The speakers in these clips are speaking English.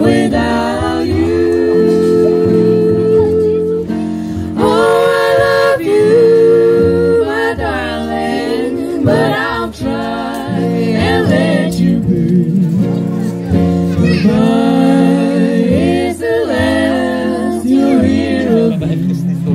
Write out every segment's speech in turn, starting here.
without you. Oh, I love you, my darling, but I'll try and let you be. Goodbye is the last you'll hear of me.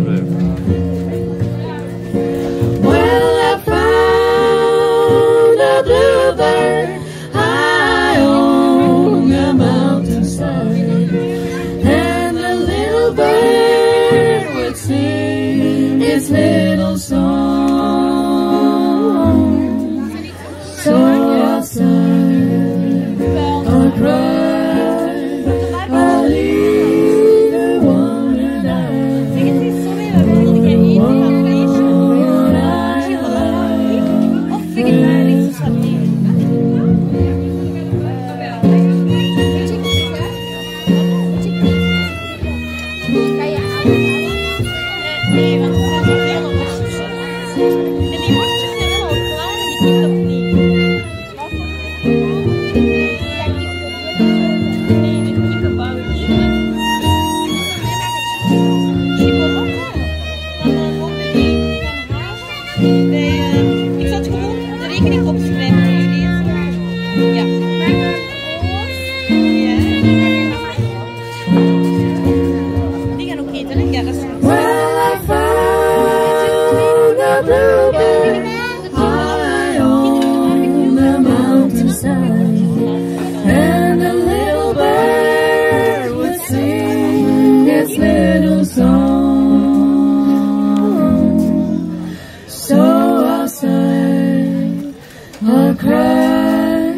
Cry,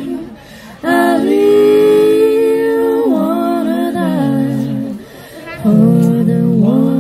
I really wanna die for the one.